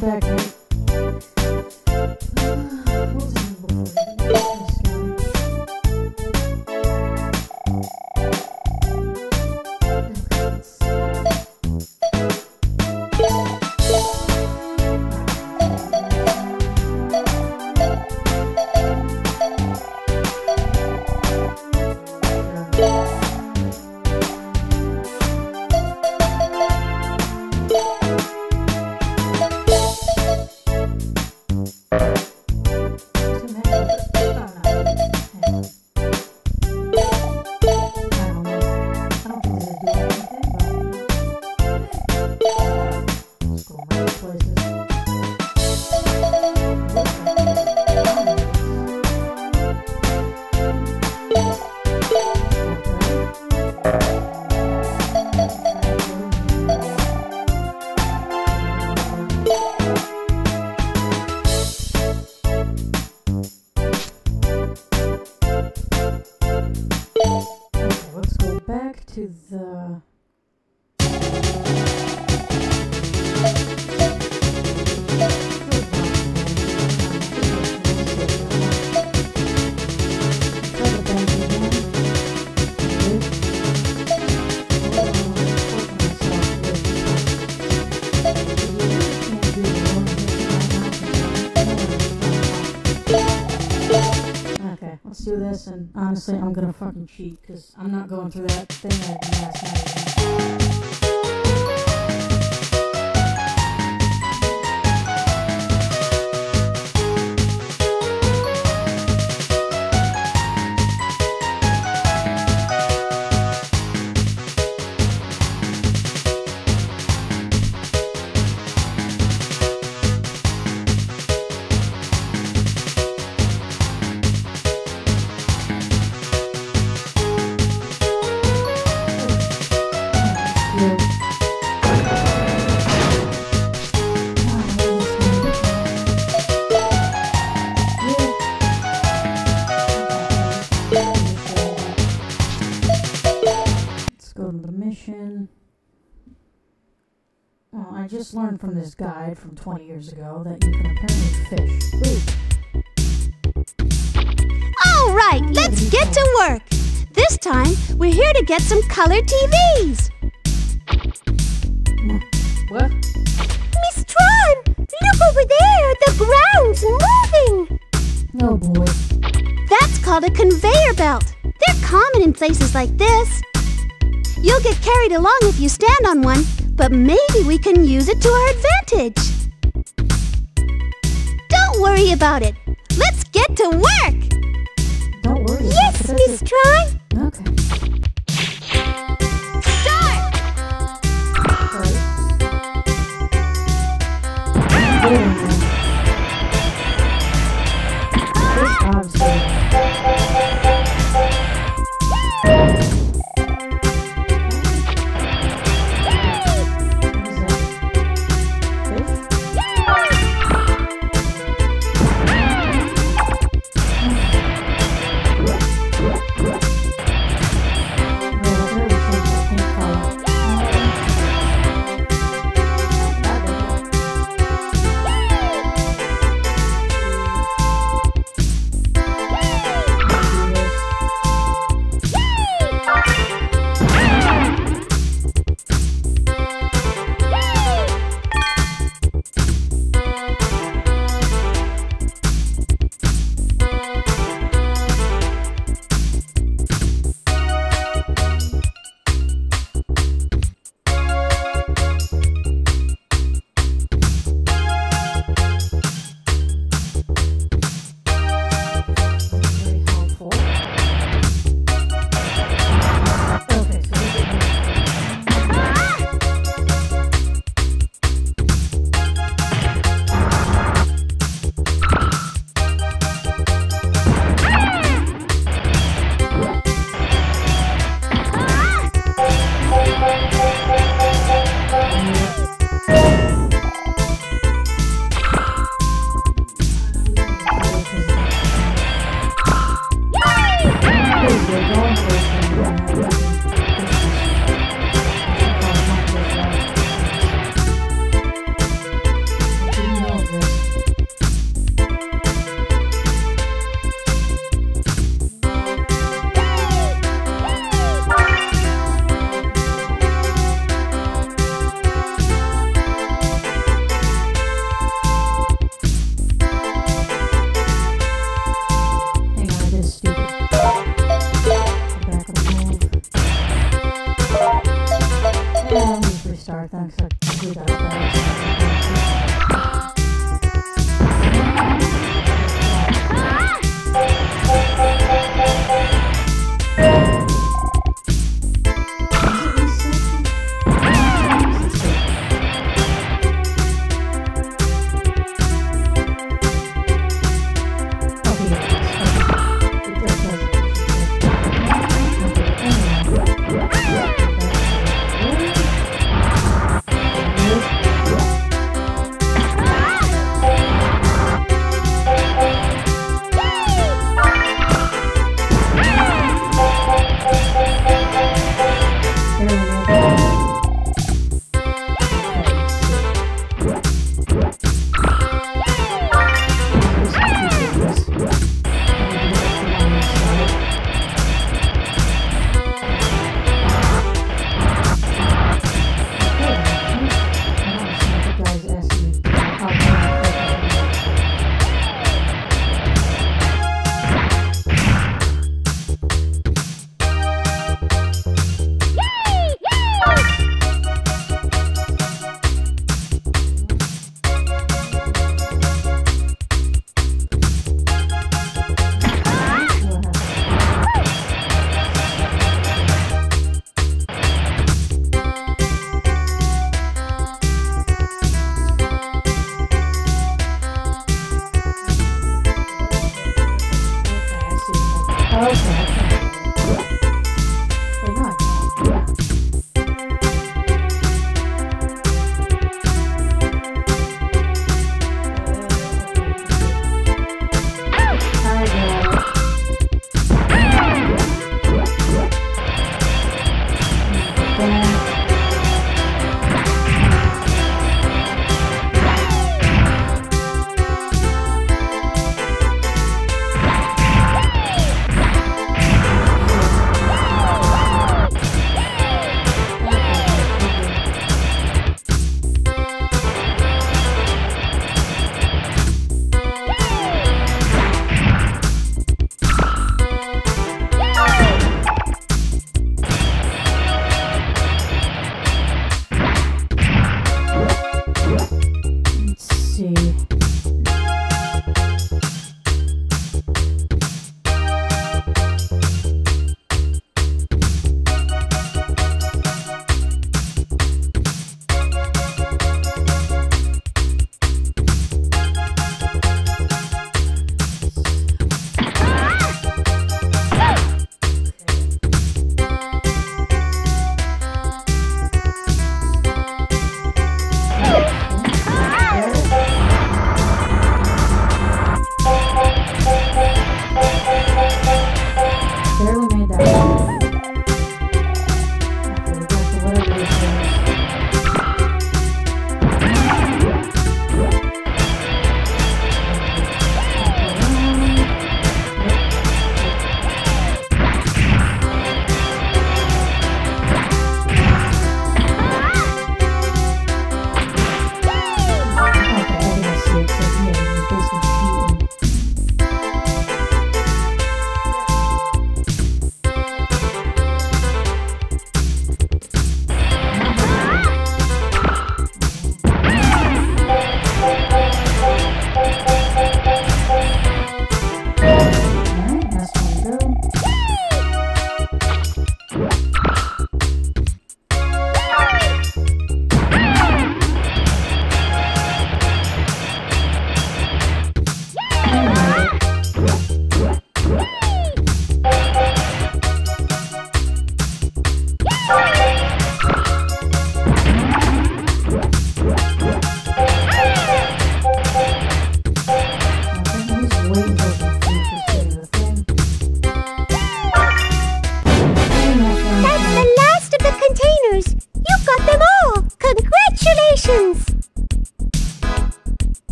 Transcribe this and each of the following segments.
back. Honestly, I'm gonna fucking cheat, because I'm not going through that thing guide from 20 years ago that you can apparently fish. Ooh, All right, let's get to work. This time, we're here to get some color TVs. what? Miss Tron, look over there. The ground's moving. No, boy. That's called a conveyor belt. They're common in places like this. You'll get carried along if you stand on one, but maybe we can use it to our advantage. Don't worry about it. Let's get to work.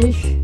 This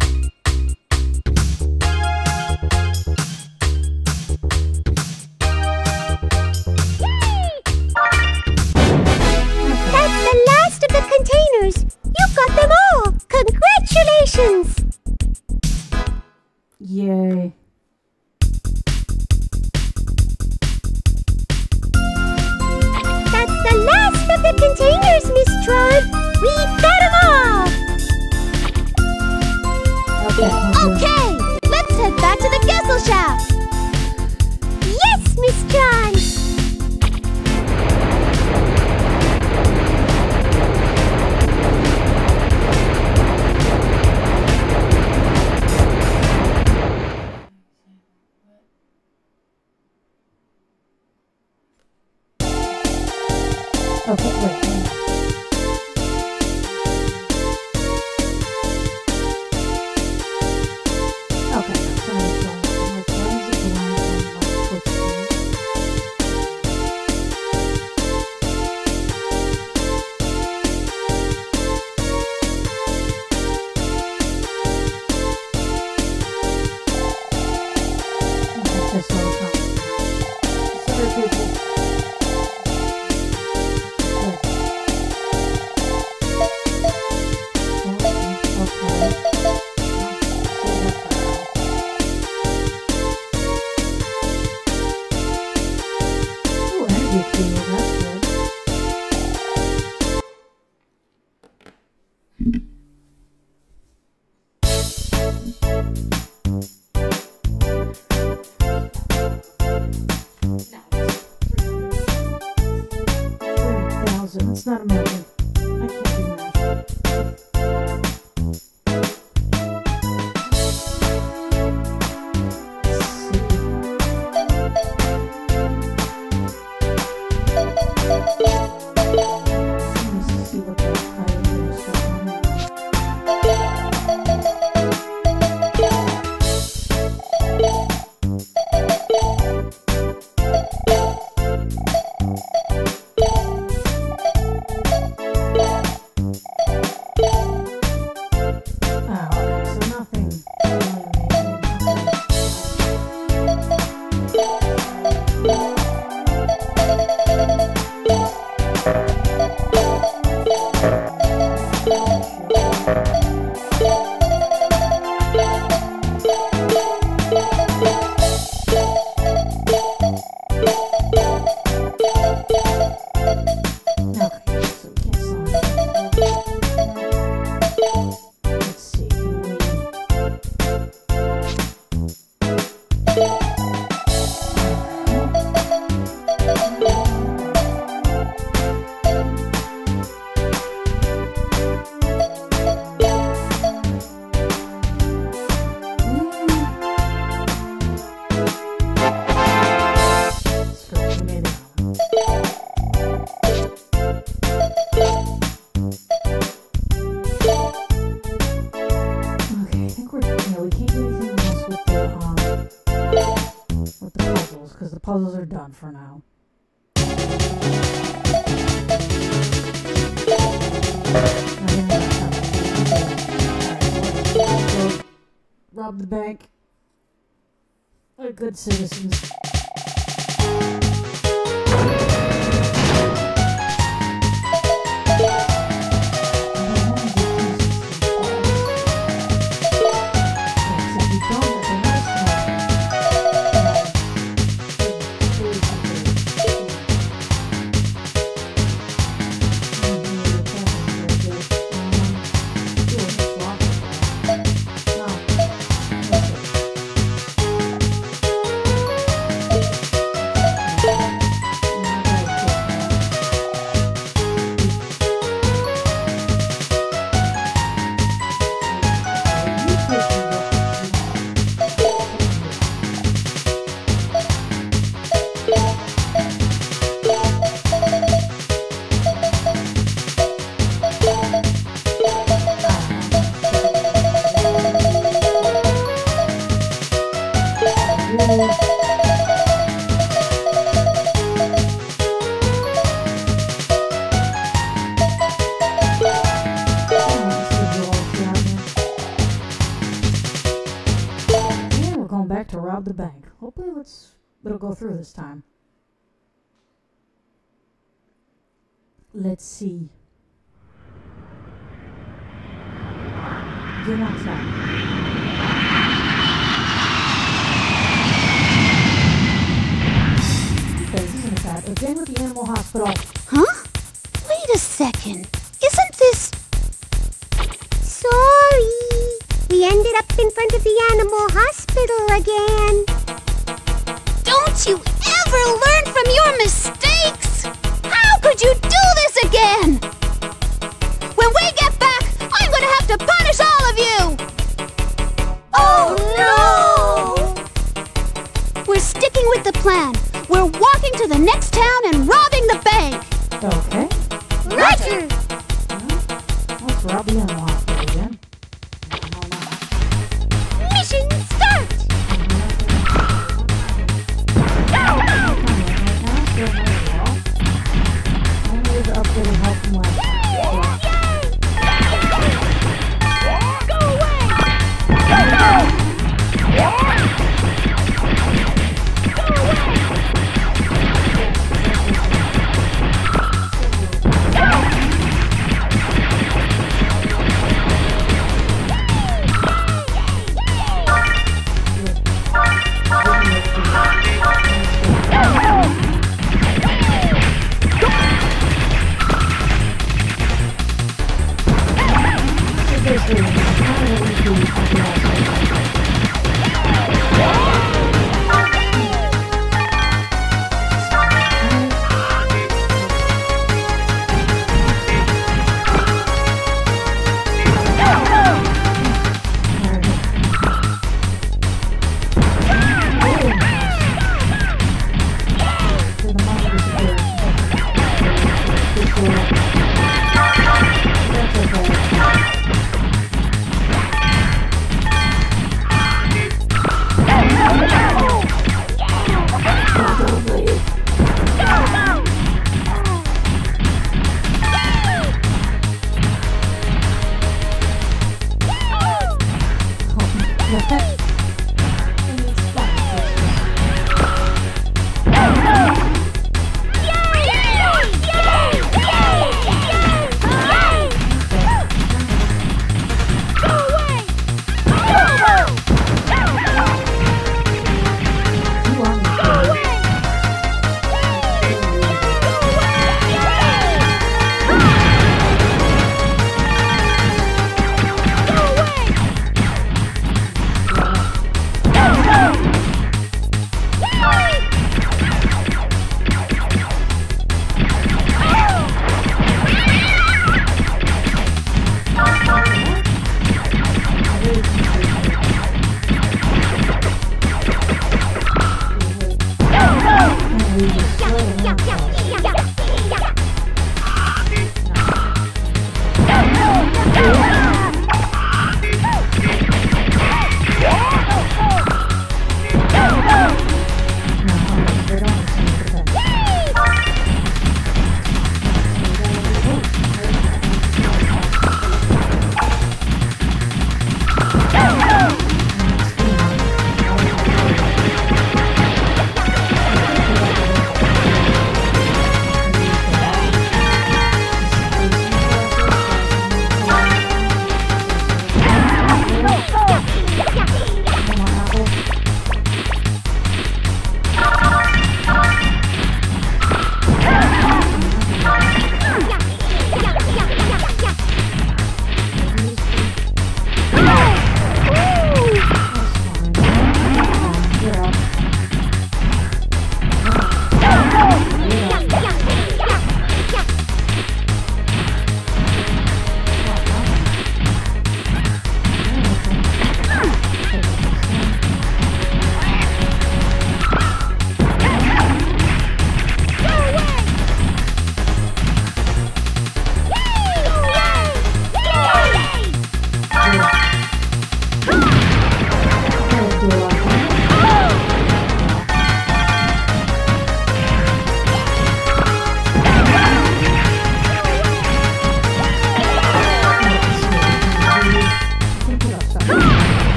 for now. Rob the bank. We're good citizens. at sea. Get outside. at the Animal Hospital. Huh? Wait a second. Isn't this... Sorry. We ended up in front of the animal hospital again. Don't you ever learn from your mistakes? How could you do plan. We're walking to the next town and robbing the bank. Okay. Roger! Let's rob the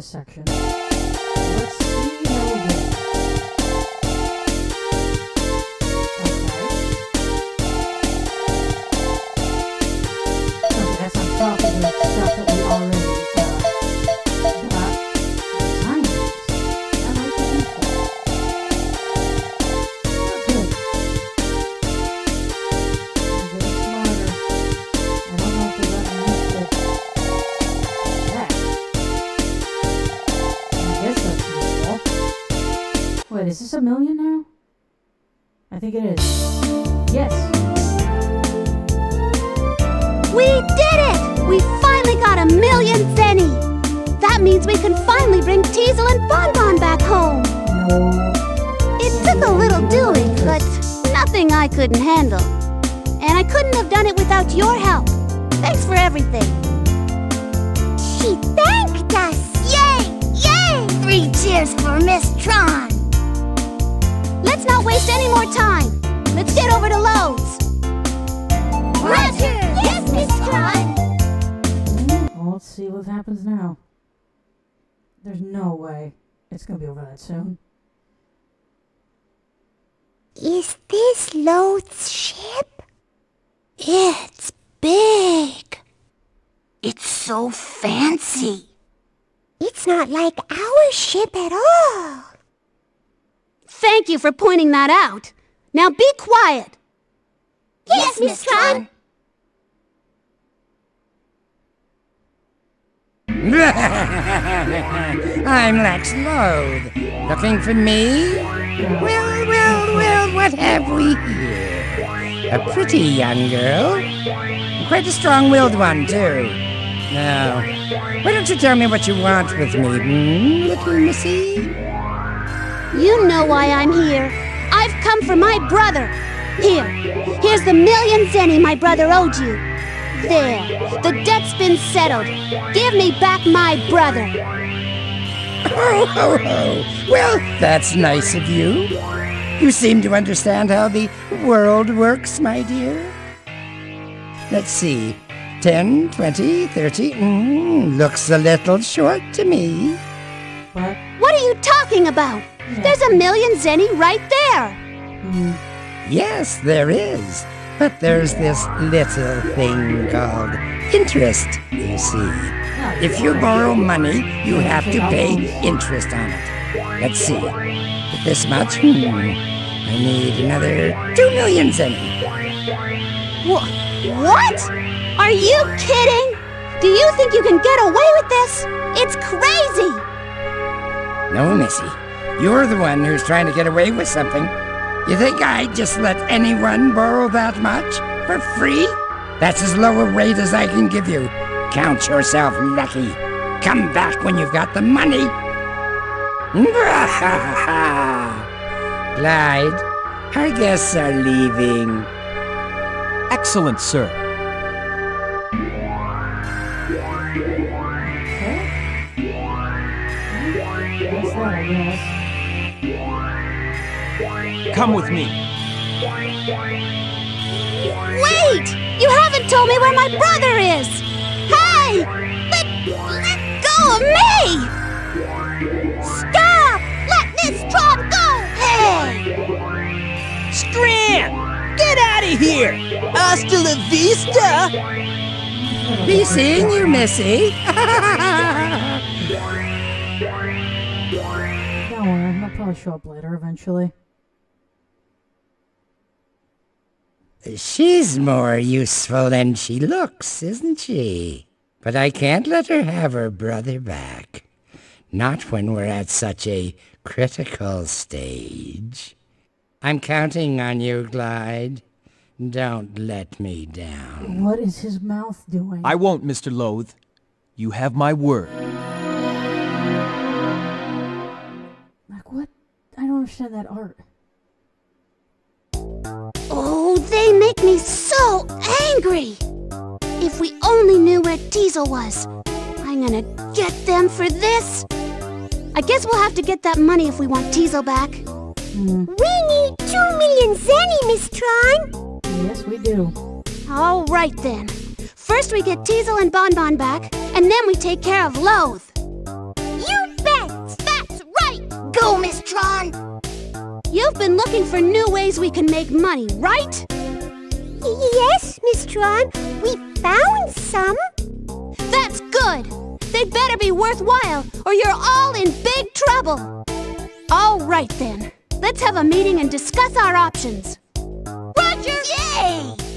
this section. Let's see how we. Think it is. Yes. We did it! We finally got a million zenny! That means we can finally bring Teisel and Bon Bonne back home! It took a little doing, but nothing I couldn't handle. And I couldn't have done it without your help. Thanks for everything. She thanked us! Yay! Yay! Three cheers for Miss Tron! Not waste any more time. Let's get over to Lowe's. Roger! Yes, Miss Tron! Well, let's see what happens now. There's no way it's gonna be over that soon. Is this Loath's ship? It's big. It's so fancy. It's not like our ship at all. Thank you for pointing that out. Now be quiet. Yes, Miss Tron. I'm Lex Loath. Looking for me? Well, well, well, what have we here? A pretty young girl. Quite a strong-willed one, too. Now, why don't you tell me what you want with me, hmm, little missy? You know why I'm here. I've come for my brother. Here, here's the million zenny my brother owed you. There, the debt's been settled. Give me back my brother. Oh, ho, ho. Well, that's nice of you. You seem to understand how the world works, my dear. Let's see. 10, 20, 30. Mm, looks a little short to me. But What are you talking about? There's a million zenny right there. mm, Yes, there is. But there's this little thing called interest, you see. If you borrow money, you have to pay interest on it. Let's see. This much, hmm, I need another two million zenny. Wha- what? Are you kidding? Do you think you can get away with this? It's crazy. No, Missy. You're the one who's trying to get away with something. You think I'd just let anyone borrow that much? For free? That's as low a rate as I can give you. Count yourself lucky. Come back when you've got the money. Glyde, our guests are leaving. Excellent, sir. Come with me. Wait! You haven't told me where my brother is! Hey! Let, let go of me! Stop! Let Miss Tron go! Hey! Strand! Get out of here! Hasta la vista! Be seeing you, Missy. Don't worry, I'll probably show up later eventually. She's more useful than she looks, isn't she? But I can't let her have her brother back. Not when we're at such a critical stage. I'm counting on you, Glyde. Don't let me down. What is his mouth doing? I won't, Mr. Loath. You have my word. Like what? I don't understand that art. Oh, they make me so angry! If we only knew where Teisel was. I'm gonna get them for this. I guess we'll have to get that money if we want Teisel back. Hmm. We need two million zenny, Miss Tron. Yes, we do. All right then. First we get Teisel and Bon Bonne back, and then we take care of Loath. You bet! That's right! Go, Miss Tron! You've been looking for new ways we can make money, right? Yes, Miss Tron. We found some. That's good. They'd better be worthwhile, or you're all in big trouble. All right then. Let's have a meeting and discuss our options. Roger! Yay!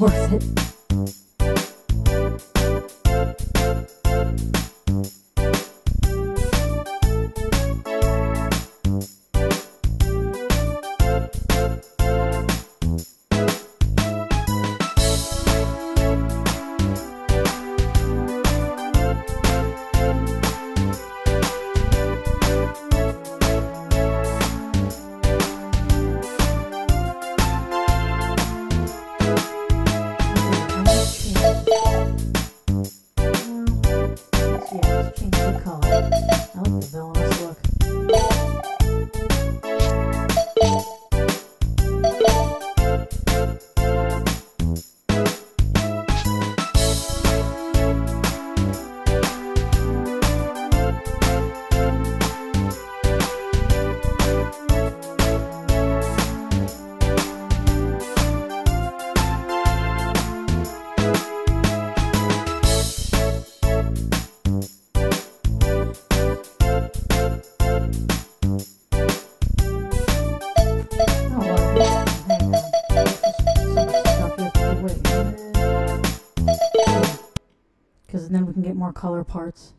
worth it. more color parts.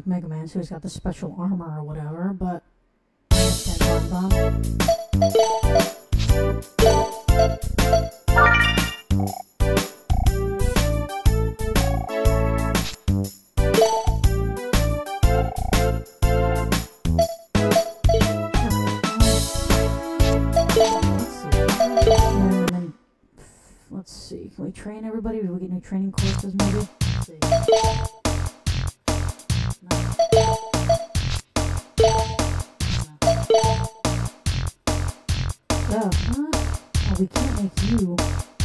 like Mega Man, so he's got the special armor or whatever, but. Let's see, can we train everybody? Do we get new training courses maybe? We can't make you.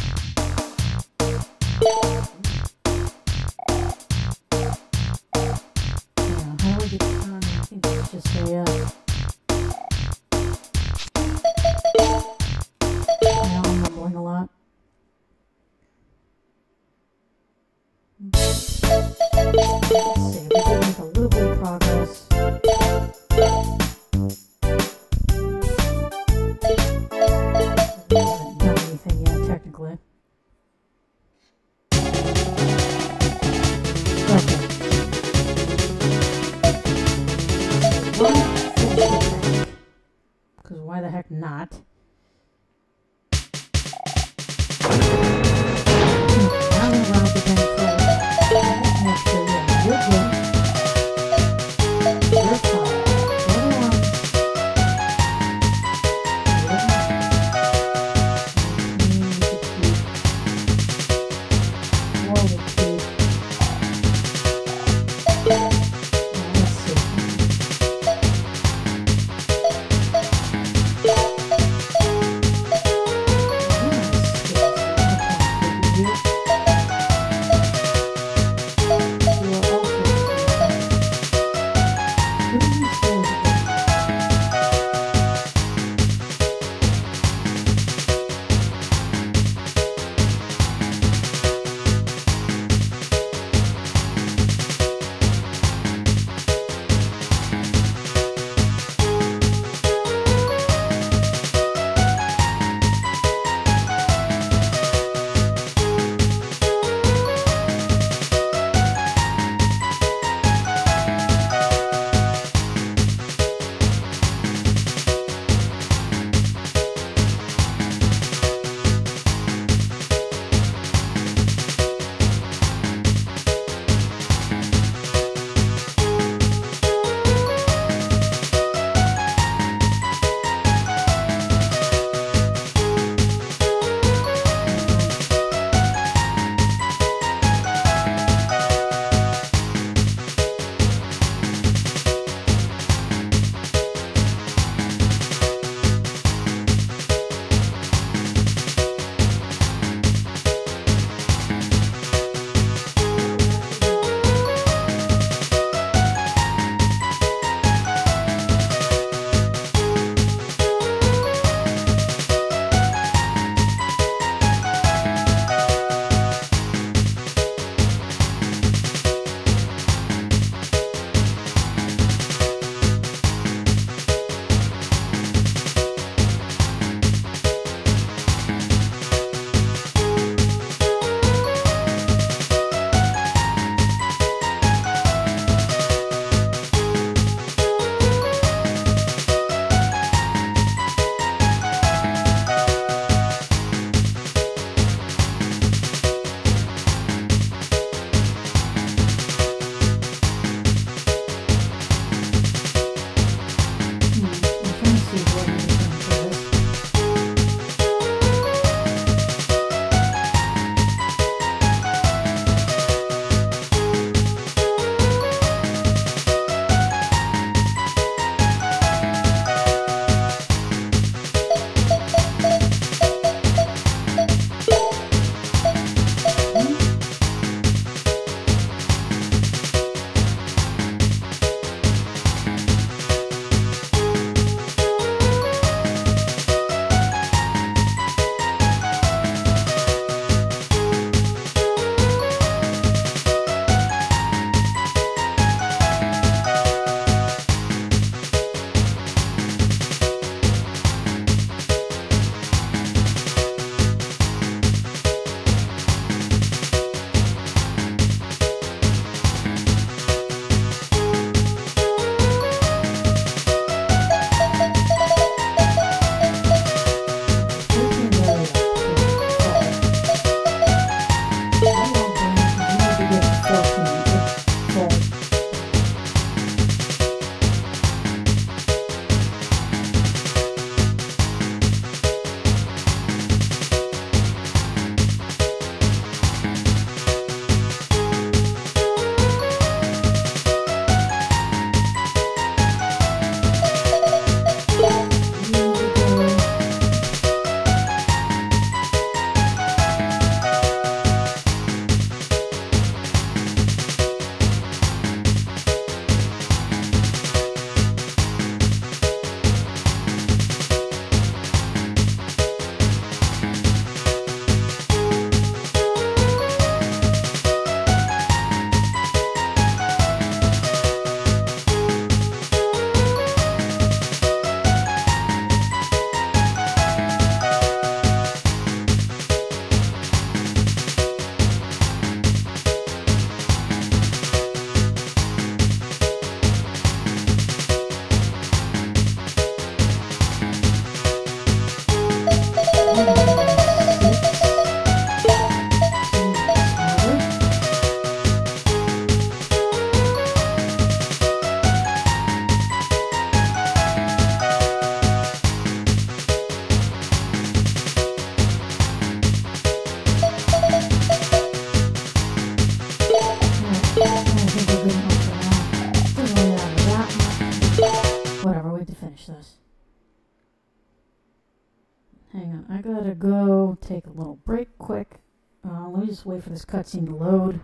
Wait for this cutscene to load.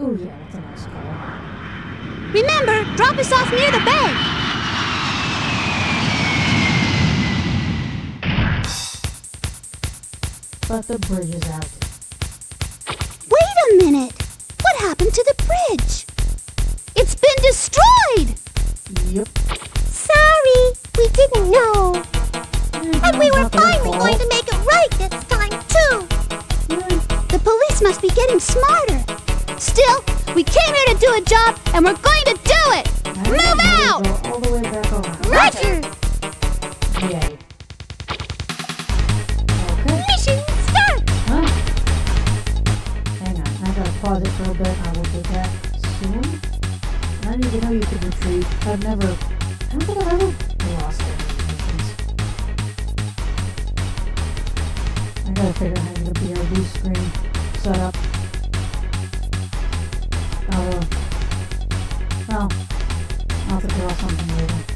Ooh, yeah, that's a nice car. Remember, drop us off near the bay. But the bridge is out. Wait a minute. What happened to the bridge? It's been destroyed. Yep. Sorry, we didn't know. Mm-hmm. And we were finally going to make it right this time, too. The police must be getting smarter. Still, we came here to do a job, and we're going to do it. I Move out! Back. Roger. Mission start. Huh? Hang on, I gotta pause it for a bit. I will do that soon. I didn't even know you could retreat. I've never. How did I've ever I gotta figure out how to get a BRB screen set up. Uh, well, I'll have to draw something later.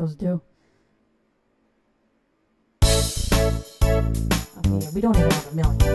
Those do. Okay, we don't even have a million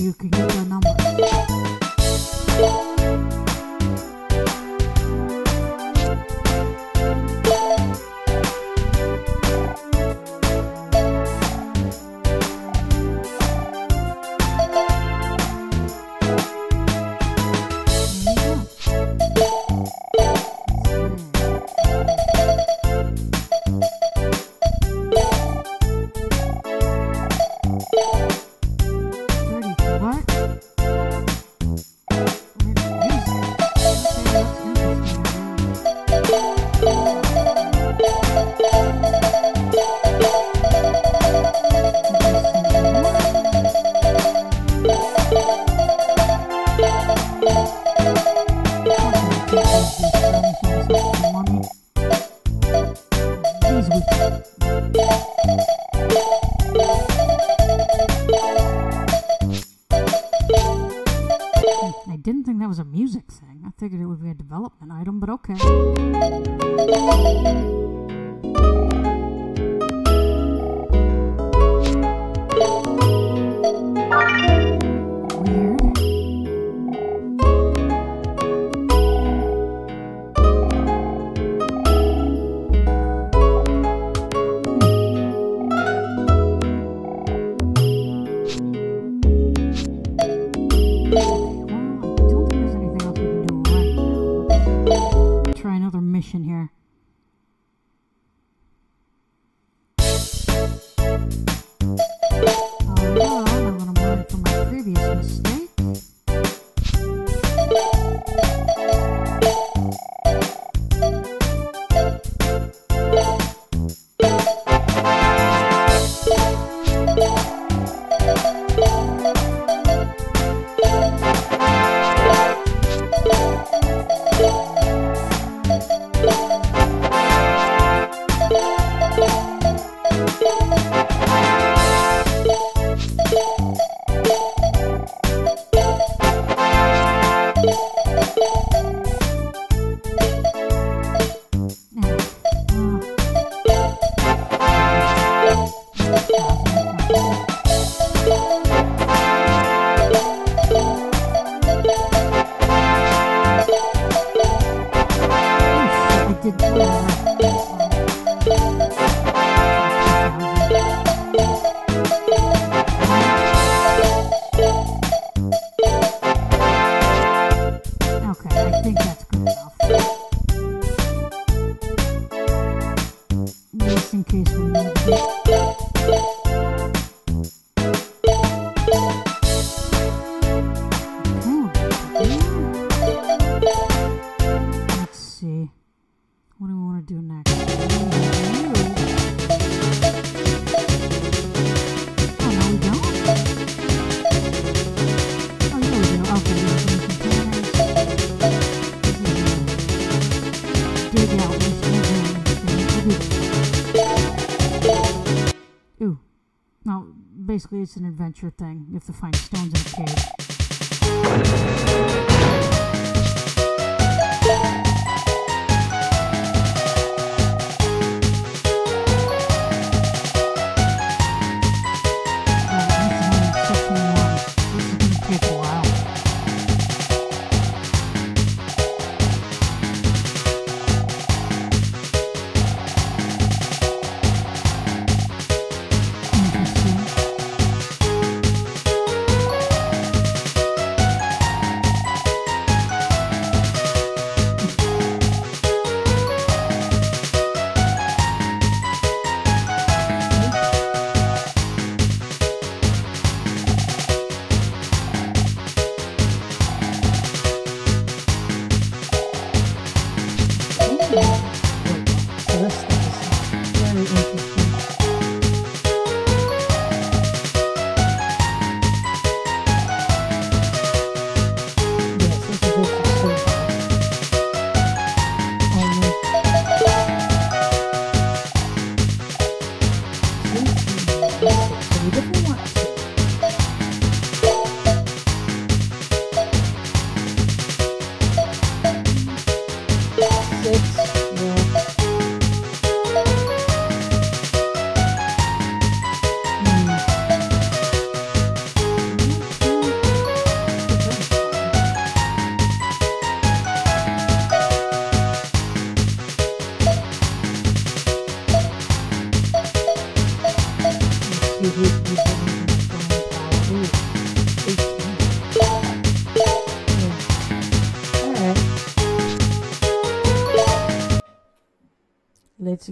you can get your number. basically it's an adventure thing. You have to find stones in a cave.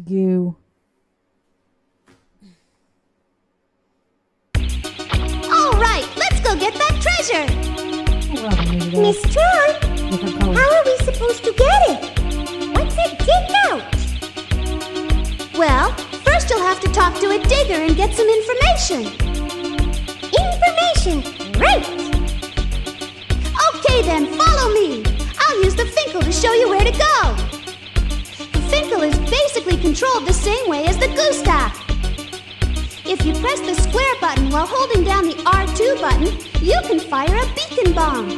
Go. All right, let's go get that treasure. Well, Miss Tron, how are we supposed to get it? What's it dig out? Well, first you'll have to talk to a digger and get some information. Information, right. Okay then, follow me. I'll use the Finkel to show you where to go. Finkel is basically controlled the same way as the Gustaff. If you press the square button while holding down the R2 button, you can fire a beacon bomb.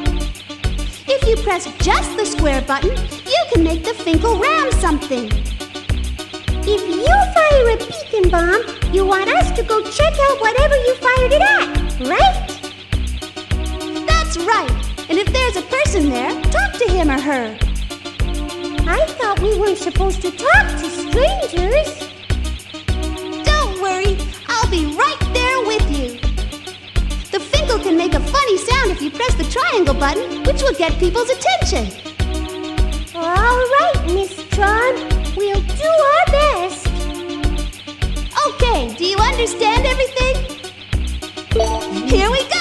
If you press just the square button, you can make the Finkel ram something. If you fire a beacon bomb, you want us to go check out whatever you fired it at, right? That's right. And if there's a person there, talk to him or her. Thought we weren't supposed to talk to strangers. Don't worry, I'll be right there with you. The Finkel can make a funny sound if you press the triangle button, which will get people's attention. All right, Miss Tron. We'll do our best. Okay, do you understand everything? Here we go.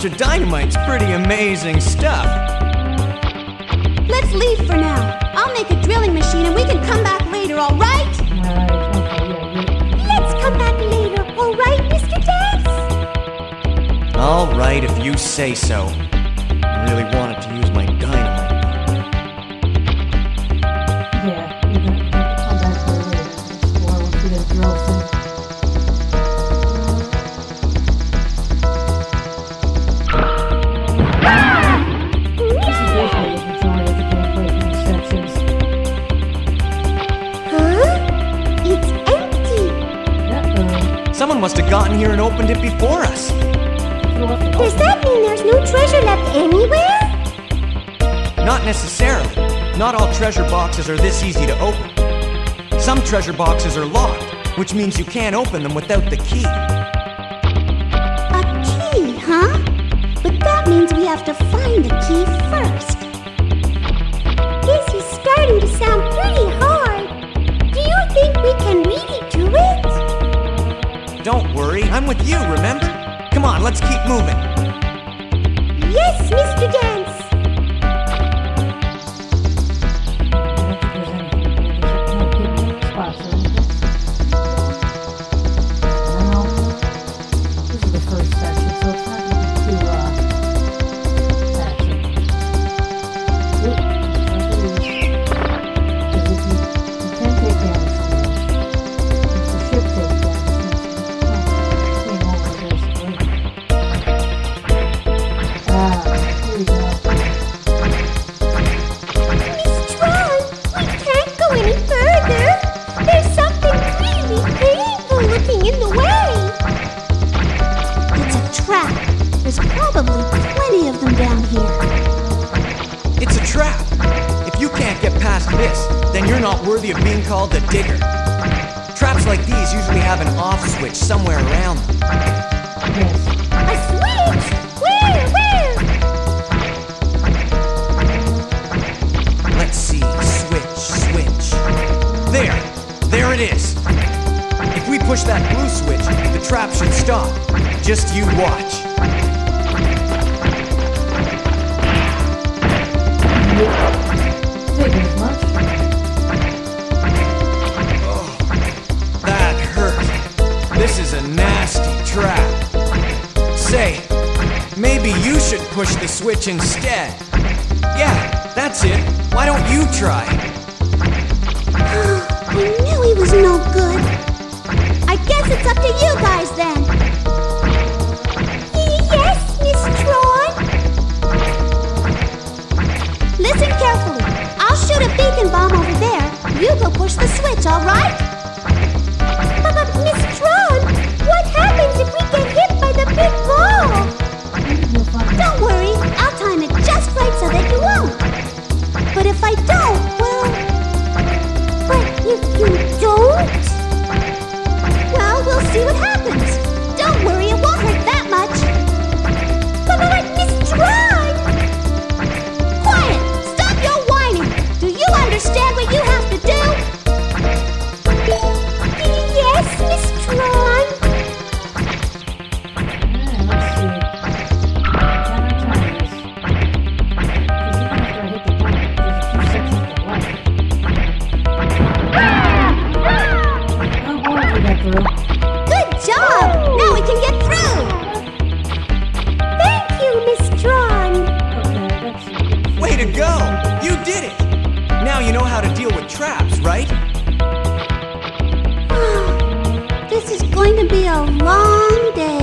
Ultra dynamite's pretty amazing stuff. Let's leave for now. I'll make a drilling machine and we can come back later, all right? Alright, okay, yeah, Let's come back later, all right, Mr. Dance? All right, if you say so. I really wanted must have gotten here and opened it before us. Does that mean there's no treasure left anywhere? Not necessarily. Not all treasure boxes are this easy to open. Some treasure boxes are locked, which means you can't open them without the key. A key, huh? But that means we have to find the key first. This is starting to sound I'm with you, remember? Come on, let's keep moving. Yes, Mr. Dad. you know how to deal with traps, right? this is going to be a long day.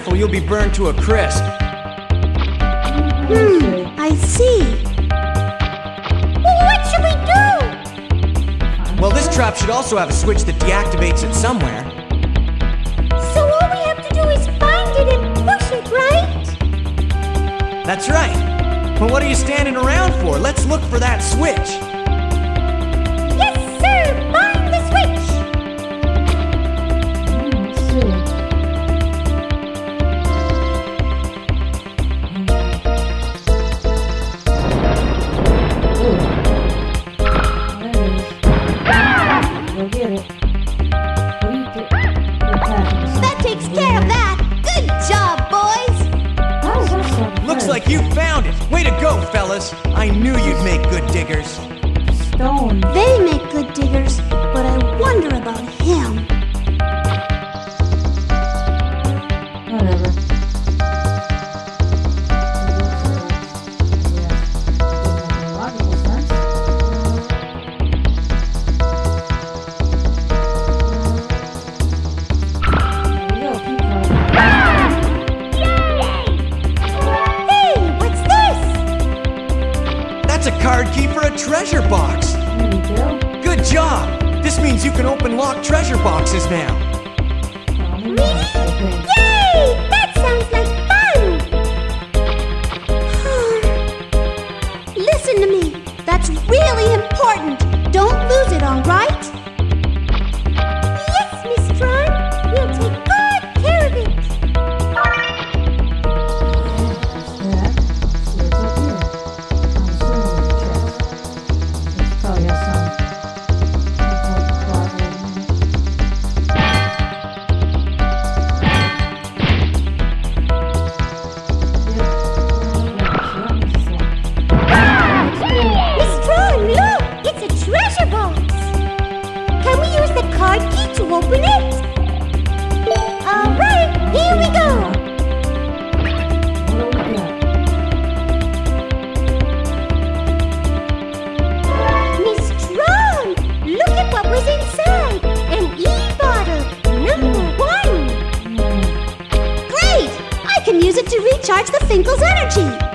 careful, you'll be burned to a crisp. Hmm, I see. Well, what should we do? Well, this trap should also have a switch that deactivates it somewhere. So all we have to do is find it and push it, right? That's right. But well, what are you standing around for? Let's look for that switch. Cheese.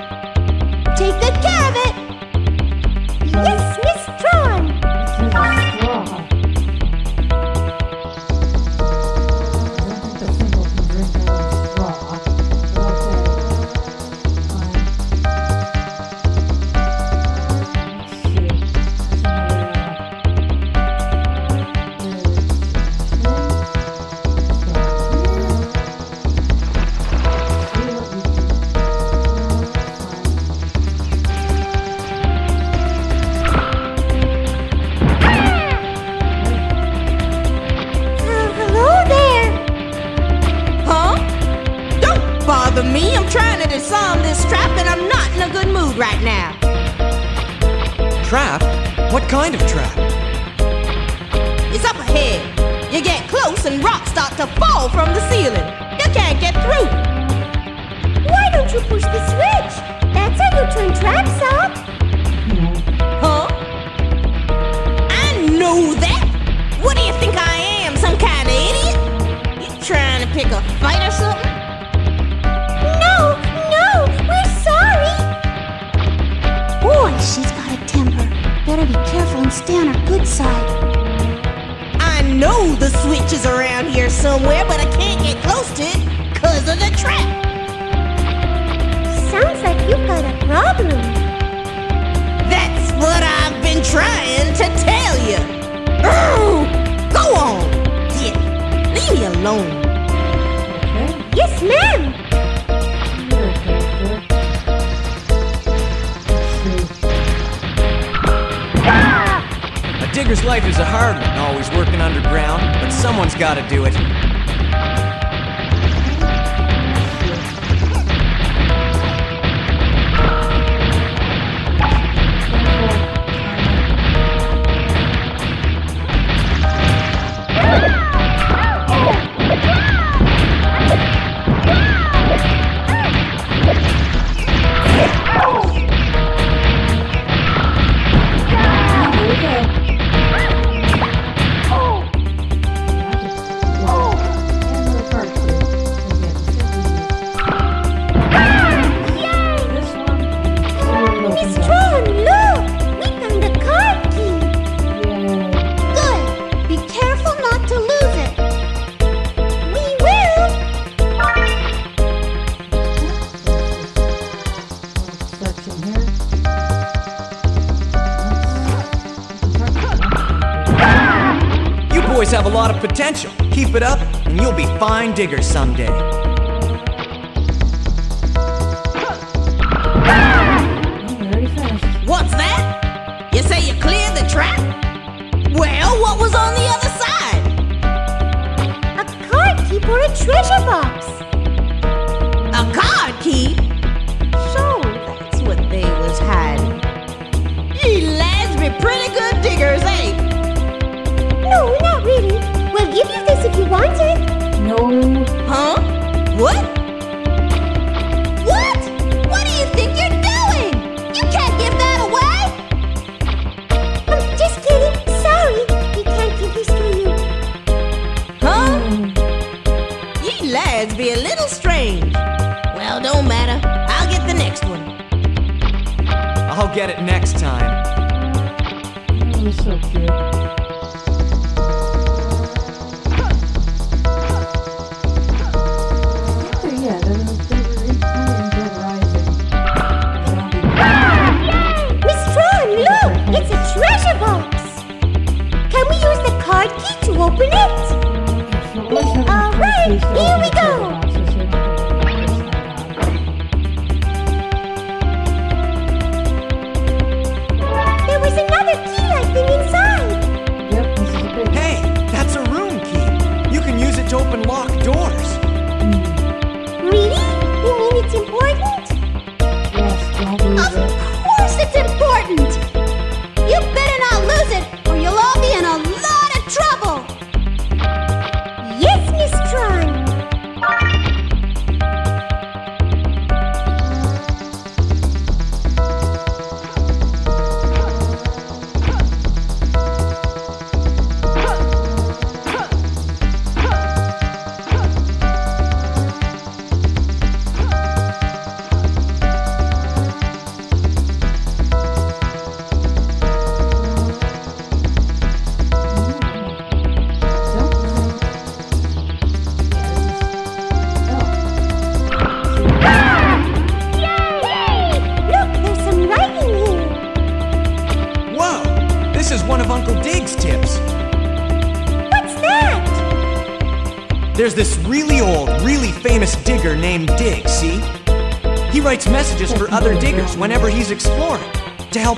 be fine diggers someday.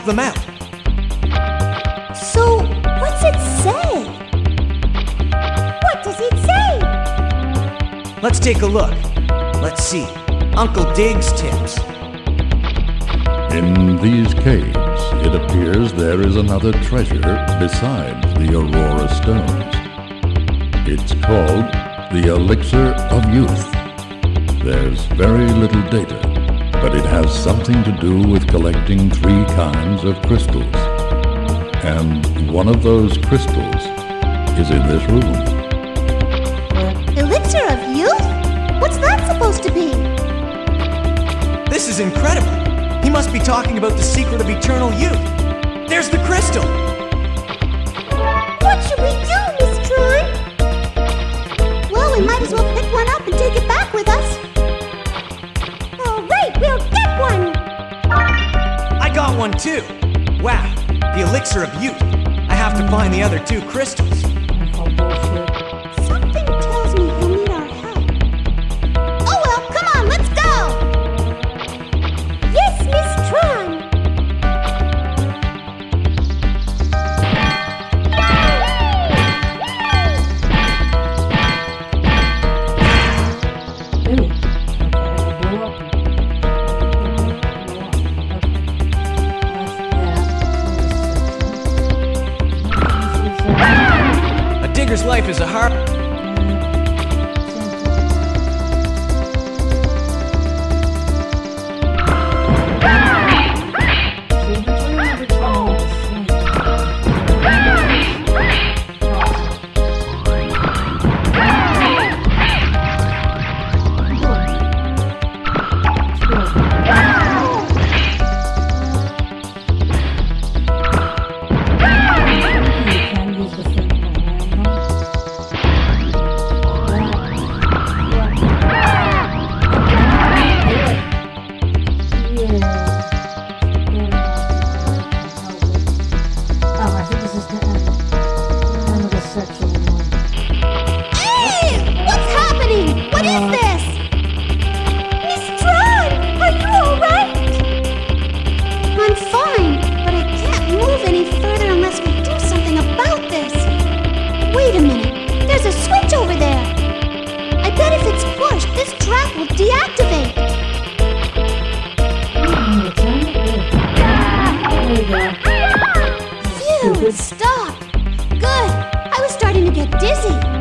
them out. So, what's it say? What does it say? Let's take a look. Let's see. Uncle Diggs' tips. In these caves, it appears there is another treasure besides the Aurora Stones. It's called the Elixir of Youth. something to do with collecting three kinds of crystals. And one of those crystals is in this room. Elixir of Youth? What's that supposed to be? This is incredible! He must be talking about the secret of eternal youth. There's the crystal! two. Wow, the elixir of youth. I have to find the other two crystals. dizzy.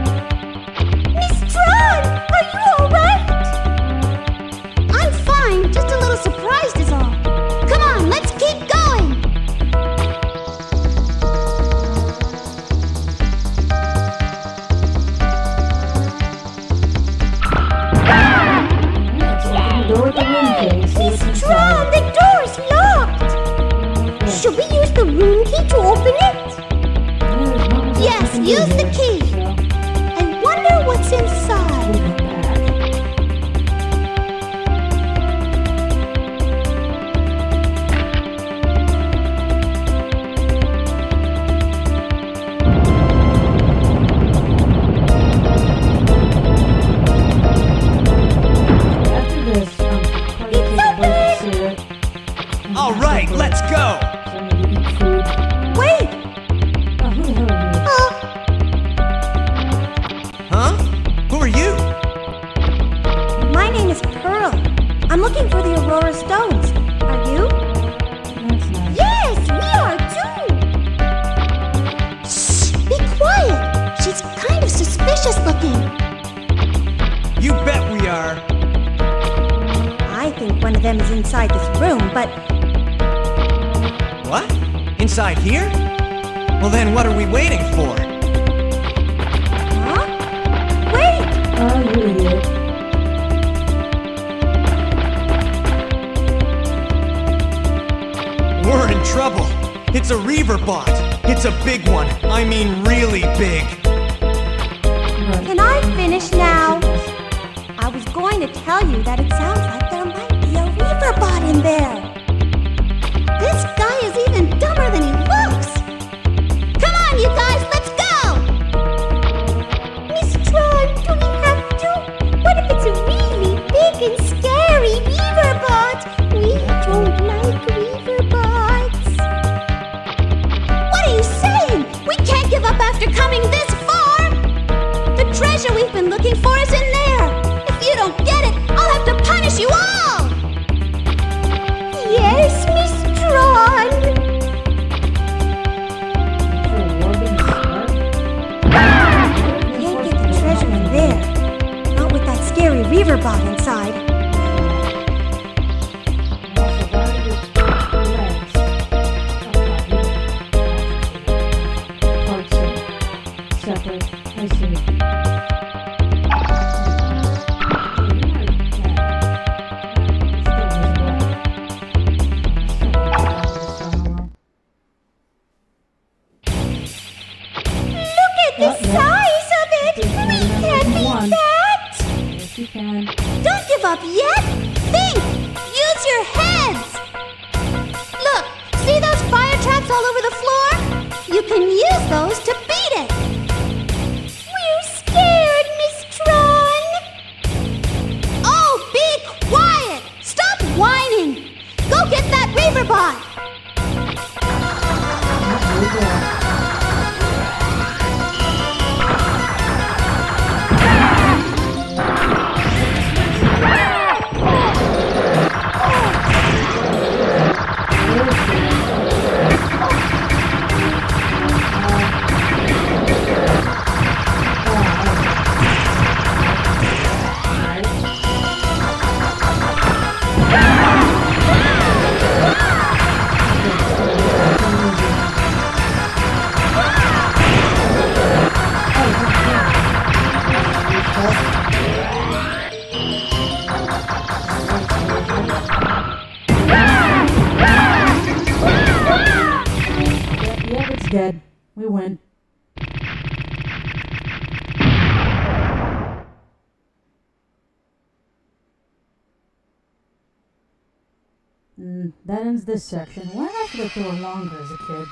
this section. Why did not that they were longer as a kid?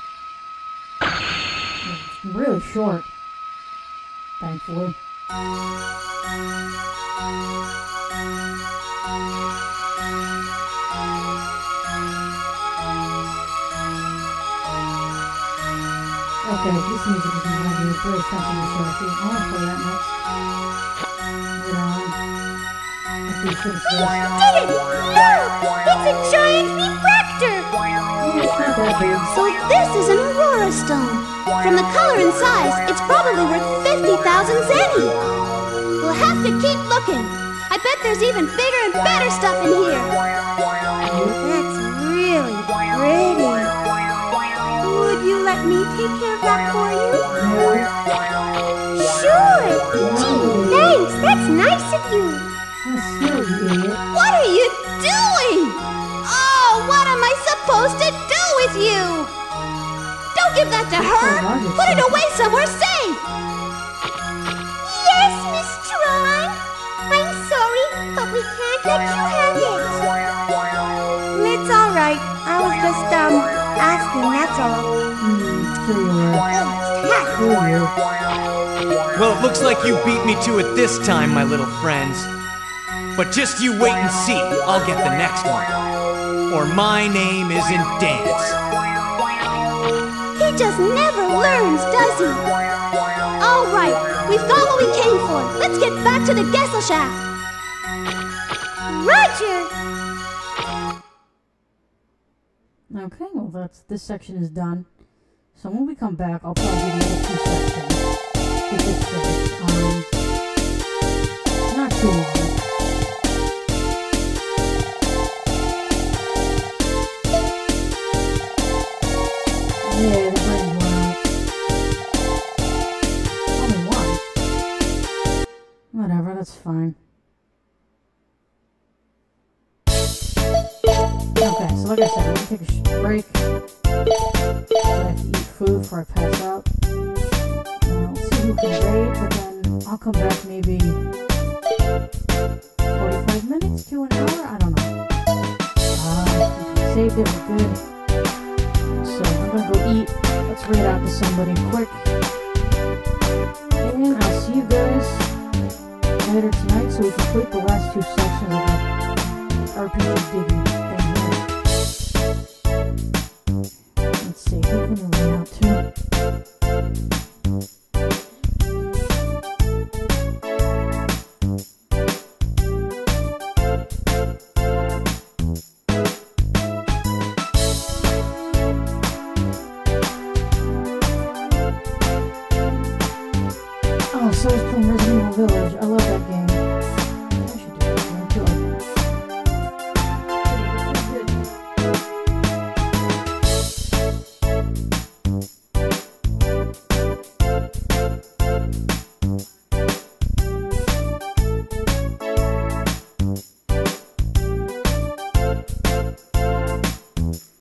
It's really short. Thankfully. Okay, this music is going to be pretty something to show you. I want to play that next. Wait on. I think it's No! It's a giant meat so this is an aurora stone. From the color and size, it's probably worth 50,000 zenny. We'll have to keep looking. I bet there's even bigger and better stuff in here. That's really pretty. Would you let me take care of that for you? Sure! Gee, thanks! That's nice of you. What are you doing? Oh, what am I supposed to do? With you? Don't give that to her. Put it away somewhere safe. Yes, Miss Tron. I'm sorry, but we can't let you have it. It's all right. I was just, um, asking, that's all. Hmm, here you are. Here you are. Well, it looks like you beat me to it this time, my little friends. But just you wait and see. I'll get the next one. Or my name isn't Dance. He just never learns, does he? All right, we've got what we came for. Let's get back to the Gesellschaft. Roger! Okay, well that's this section is done. So when we come back, I'll probably do the other two sections. Get this. Um, not too long. That's fine. Okay, so like I said, I'm gonna take a break. I have to eat food before I pass out. Let's see who can wait, but then I'll come back maybe 45 minutes to an hour? I don't know. Uh, saved it, we're good. So I'm gonna go eat. Let's read out to somebody quick. And I'll see you guys later tonight so we complete the last two sections of our RPG digging thing here. Let's see, who can we out to?